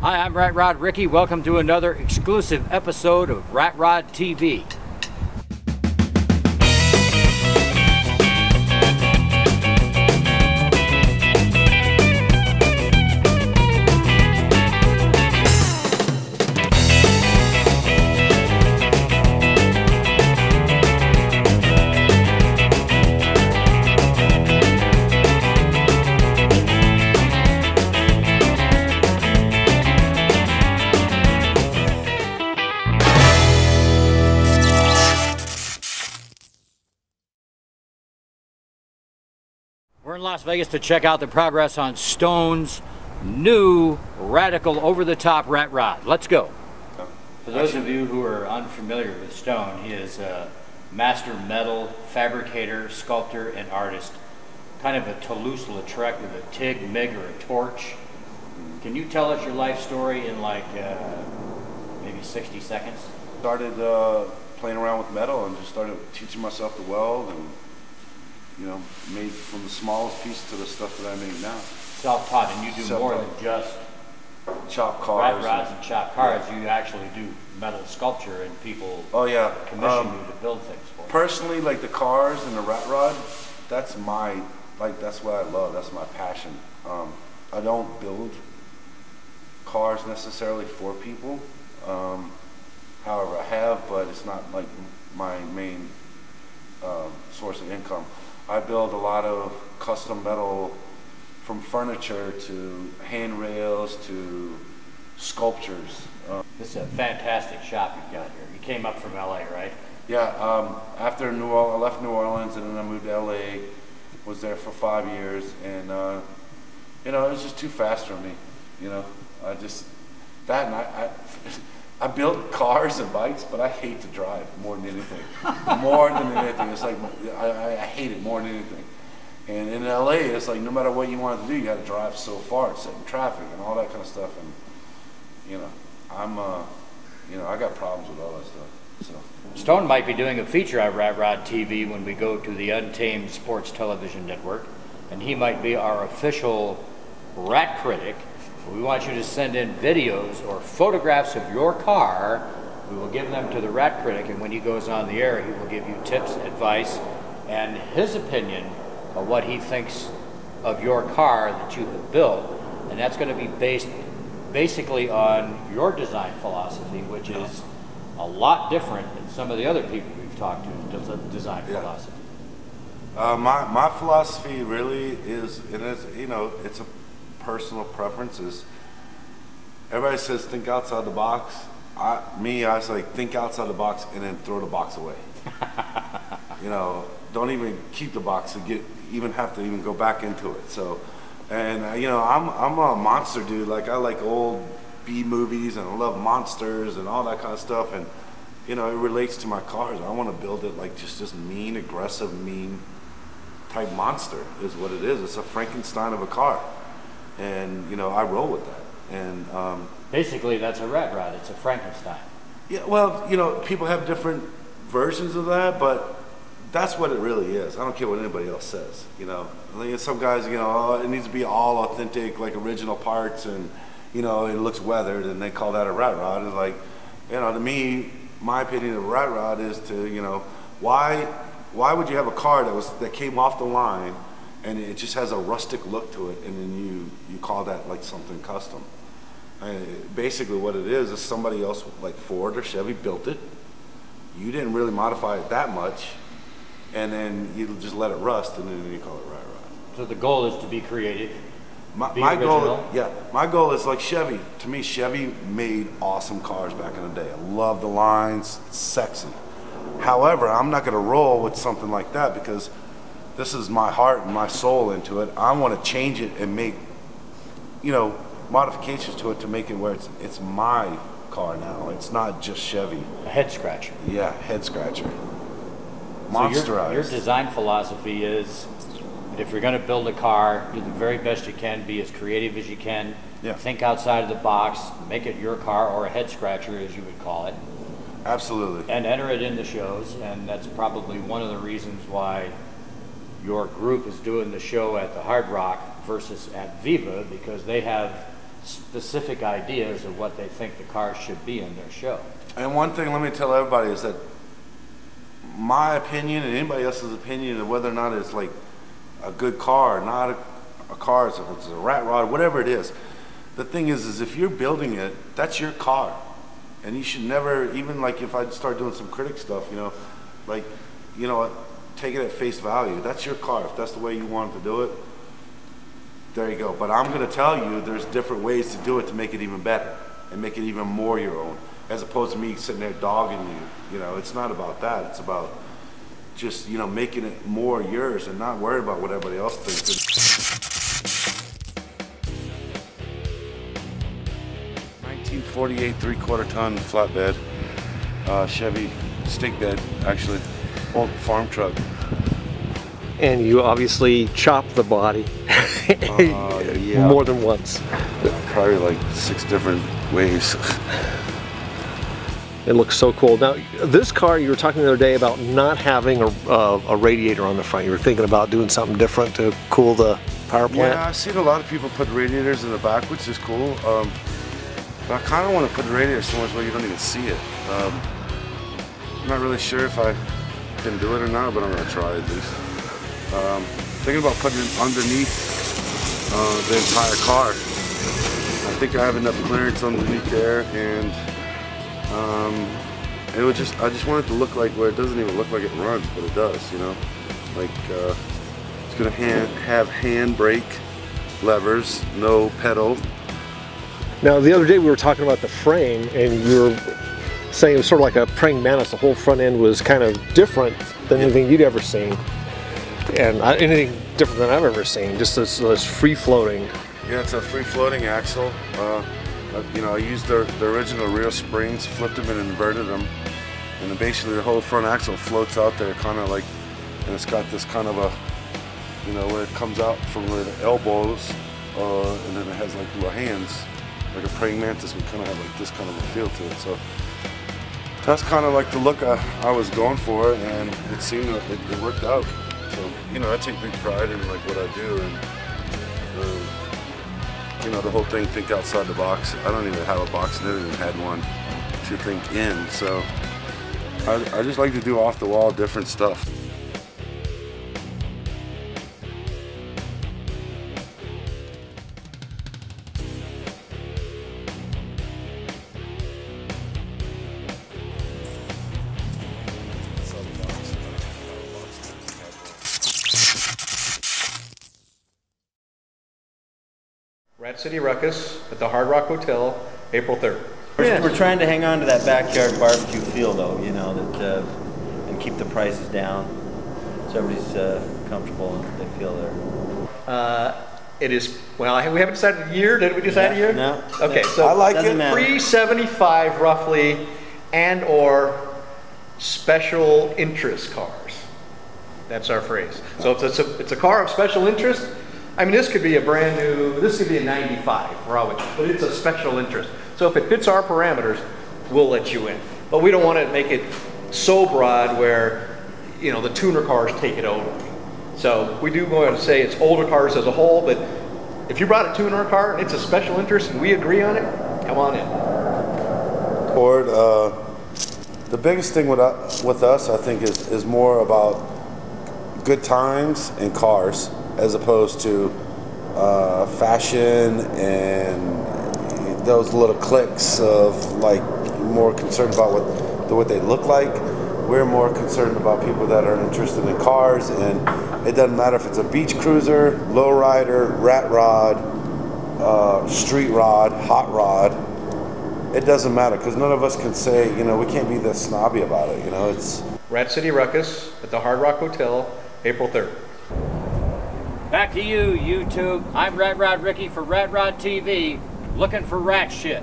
Hi, I'm Rat Rod Ricky. Welcome to another exclusive episode of Rat Rod TV. We're in Las Vegas to check out the progress on Stone's new radical over-the-top rat rod. Let's go. For those of you who are unfamiliar with Stone, he is a master metal fabricator, sculptor, and artist. Kind of a Toulouse-Lautrec with a TIG, MIG, or a torch. Can you tell us your life story in like uh, maybe 60 seconds? started uh, playing around with metal and just started teaching myself to weld and you know made from the smallest piece to the stuff that I make now. Self-taught, and you do more than just Chop rat cars. rods and- chop cars. You actually do metal sculpture, and people oh yeah. commission Um, you to build things for. personally, like the cars and the rat rod, that's my like that's what I love. That's my passion. Um, I don't build cars necessarily for people. Um, however, I have, but it's not like my main um, source of income. I build a lot of custom metal from furniture to handrails to sculptures. Um, This is a fantastic shop you've got here. You came up from LA, right? yeah, um, after New Orleans, I left New Orleans and then I moved to LA. Was there for five years, and uh, you know it was just too fast for me. You know, I just that and I. I I built cars and bikes, but I hate to drive more than anything. more than anything, it's like I, I hate it more than anything. And in LA, it's like no matter what you want to do, you got to drive so far, sit in traffic and all that kind of stuff. And you know, I'm, uh, you know, I got problems with all that stuff. So Stone might be doing a feature on Rat Rod TV when we go to the Untamed Sports Television Network, and he might be our official rat critic. We want you to send in videos or photographs of your car. We will give them to the rat critic, and when he goes on the air, he will give you tips, advice, and his opinion of what he thinks of your car that you have built. And that's going to be based basically on your design philosophy, which is a lot different than some of the other people we've talked to, des- design Yeah. philosophy. uh, my my philosophy really is, and it's you know, it's a personal preferences. Everybody says think outside the box. I, me, I was like think outside the box and then throw the box away. you know, don't even keep the box to get even have to even go back into it. So, and uh, you know, I'm I'm a monster dude. Like I like old B movies and I love monsters and all that kind of stuff. And you know, it relates to my cars. I want to build it like just this mean, aggressive, mean type monster is what it is. It's a Frankenstein of a car, and you know, I roll with that. And um, Basically, that's a rat rod. It's a Frankenstein. yeah, well, you know, people have different versions of that, but that's what it really is. I don't care what anybody else says. You know, some guys, you know, oh, it needs to be all authentic, like original parts, and you know, it looks weathered, and they call that a rat rod. It's like, you know, to me, my opinion of a rat rod is to, you know, why, why would you have a car that was that came off the line, and it just has a rustic look to it, and then you you call that like something custom? Uh, basically, what it is is somebody else, like Ford or Chevy, built it. You didn't really modify it that much, and then you just let it rust, and then you call it rat rod. So the goal is to be creative. My, my goal, yeah, my goal is like Chevy. To me, Chevy made awesome cars back in the day. I love the lines, it's sexy. However, I'm not going to roll with something like that because this is my heart and my soul into it. I want to change it and make, you know, modifications to it to make it where it's it's my car now. It's not just Chevy. A head scratcher. Yeah, head scratcher. Monsterized. So your, your design philosophy is if you're going to build a car, do the very best you can, be as creative as you can. Yeah. Think outside of the box, make it your car or a head scratcher, as you would call it. Absolutely. and enter it in the shows, and that's probably one of the reasons why your group is doing the show at the Hard Rock versus at Viva because they have specific ideas of what they think the car should be in their show. And one thing, let me tell everybody is that my opinion and anybody else's opinion of whether or not it's like a good car, or not a, a car, if it's a rat rod, whatever it is. The thing is, is if you're building it, that's your car, and you should never, even like if I start doing some critic stuff, you know, like, you know, take it at face value. That's your car. If that's the way you want to do it, there you go. But I'm going to tell you, there's different ways to do it to make it even better and make it even more your own, as opposed to me sitting there dogging you. You know, it's not about that. It's about just you know making it more yours and not worry about what everybody else thinks. 1948 three-quarter ton flatbed, uh, Chevy stake bed, actually, old farm truck. And you obviously chop the body Uh, yeah. more than once. Probably like six different ways. It looks so cool. Now, this car, you were talking the other day about not having a, a, a radiator on the front. You were thinking about doing something different to cool the power plant. Yeah, I've seen a lot of people put radiators in the back, which is cool. Um, but I kind of want to put the radiator somewhere where you don't even see it. Um, I'm not really sure if I can do it or not, but I'm gonna try at least. Um, thinking about putting it underneath uh, the entire car. I think I have enough clearance underneath there, and um, it would just I just want it to look like where it doesn't even look like it runs, but it does. You know, like uh, it's gonna have hand, have handbrake levers, no pedal. Now, the other day we were talking about the frame, and you were saying it was sort of like a praying mantis. The whole front end was kind of different than anything you'd ever seen, and I, anything different than I've ever seen. Just this, this free floating. Yeah, it's a free floating axle. Uh, uh, you know, I used the, the original rear springs, flipped them and inverted them. And basically the whole front axle floats out there kind of like, and it's got this kind of a, you know, where it comes out from where the elbows, uh, and then it has like little hands, like a praying mantis would kind of have like this kind of a feel to it. So that's kind of like the look I, I was going for, and it seemed that it, it worked out. So, you know, I take big pride in like what I do, and uh, you know, the whole thing, think outside the box. I don't even have a box, never even had one to think in. So I, I just like to do off the wall different stuff. Rat City Ruckus at the Hard Rock Hotel, April 3rd. We're, we're trying to hang on to that backyard barbecue feel, though, you know, that, uh, and keep the prices down, so everybody's uh, comfortable and they feel they're. Uh, it is, well, we haven't decided a year, did we decide a year? No. Okay, so. I like it. matter. 375 roughly, and/or special interest cars. That's our phrase. So if it's a, it's a car of special interest, I mean, this could be a brand new, this could be a 95, for all we- but it's a special interest. So if it fits our parameters, we'll let you in. But we don't want to make it so broad where, you know, the tuner cars take it over. So we do want to say it's older cars as a whole, but if you brought a tuner car and it's a special interest and we agree on it, come on in. Ford, uh, the biggest thing with, uh, with us, I think, is, is more about good times and cars as opposed to uh, fashion and those little cliques of like more concerned about what, what they look like. We're more concerned about people that are interested in cars, and it doesn't matter if it's a beach cruiser, lowrider, rat rod, uh, street rod, hot rod it doesn't matter because none of us can say, you know, we can't be this snobby about it. You know, it's Rat City Ruckus at the Hard Rock Hotel, April 3rd. Back to you, YouTube. I'm Rat Rod Ricky for Rat Rod TV, looking for rat shit.